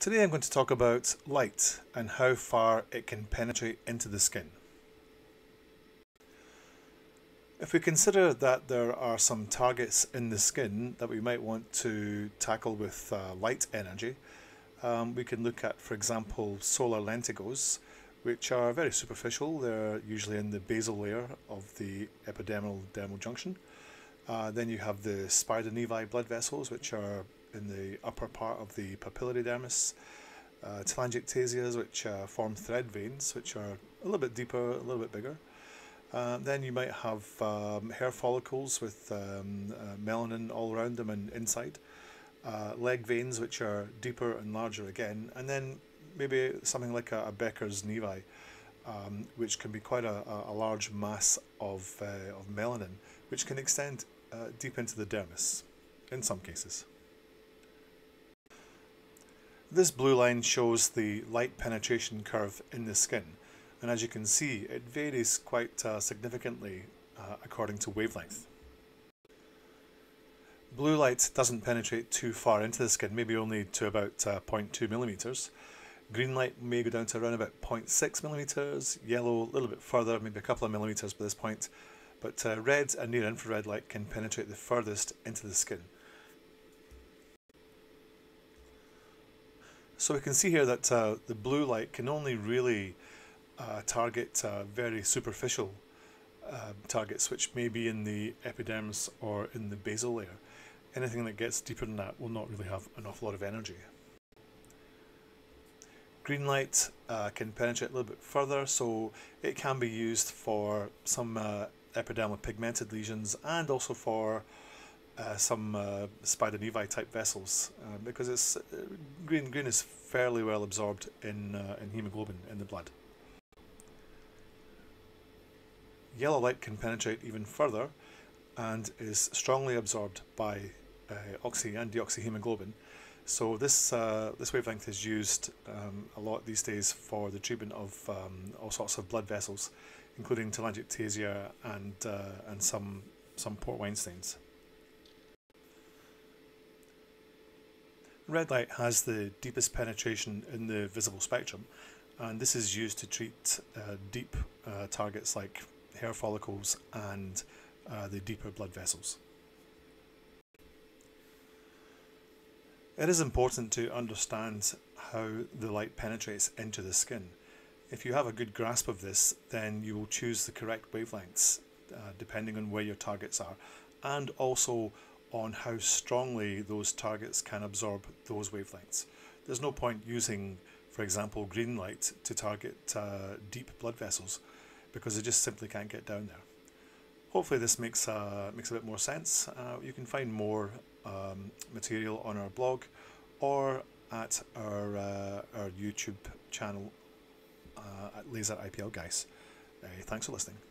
Today I'm going to talk about light and how far it can penetrate into the skin. If we consider that there are some targets in the skin that we might want to tackle with uh, light energy, um, we can look at, for example, solar lentigos, which are very superficial. They're usually in the basal layer of the epidermal dermal junction. Uh, then you have the spider nevi blood vessels, which are in the upper part of the papillary dermis. Uh, telangiectasias, which uh, form thread veins, which are a little bit deeper, a little bit bigger. Uh, then you might have um, hair follicles with um, uh, melanin all around them and inside. Uh, leg veins, which are deeper and larger again. And then maybe something like a, a Becker's nevi, um, which can be quite a, a large mass of, of melanin, which can extend deep into the dermis in some cases. This blue line shows the light penetration curve in the skin and as you can see it varies quite uh, significantly uh, according to wavelength. Blue light doesn't penetrate too far into the skin, maybe only to about uh, 0.2 millimeters. Green light may go down to around about 0.6 millimeters, yellow a little bit further, maybe a couple of millimeters by this point, but uh, red and near infrared light can penetrate the furthest into the skin. So we can see here that uh, the blue light can only really uh, target uh, very superficial um, targets which may be in the epidermis or in the basal layer. Anything that gets deeper than that will not really have an awful lot of energy. Green light uh, can penetrate a little bit further so it can be used for some uh, epidermal pigmented lesions and also for uh, some uh, spider nevi type vessels uh, because it's uh, green green is fairly well absorbed in uh, in hemoglobin in the blood. Yellow light can penetrate even further and is strongly absorbed by uh, oxy and deoxyhemoglobin. So this this wavelength is used um, a lot these days for the treatment of um, all sorts of blood vessels, including telangiectasia and and some some port wine stains. Red light has the deepest penetration in the visible spectrum and this is used to treat uh, deep uh, targets like hair follicles and uh, the deeper blood vessels. It is important to understand how the light penetrates into the skin. If you have a good grasp of this then you will choose the correct wavelengths uh, depending on where your targets are and also on how strongly those targets can absorb those wavelengths. There's no point using, for example, green light to target uh, deep blood vessels because they just simply can't get down there. Hopefully this makes, uh, makes a bit more sense. Uh, you can find more um, material on our blog or at our, uh, our YouTube channel uh, at Laser IPL Guys. Thanks for listening.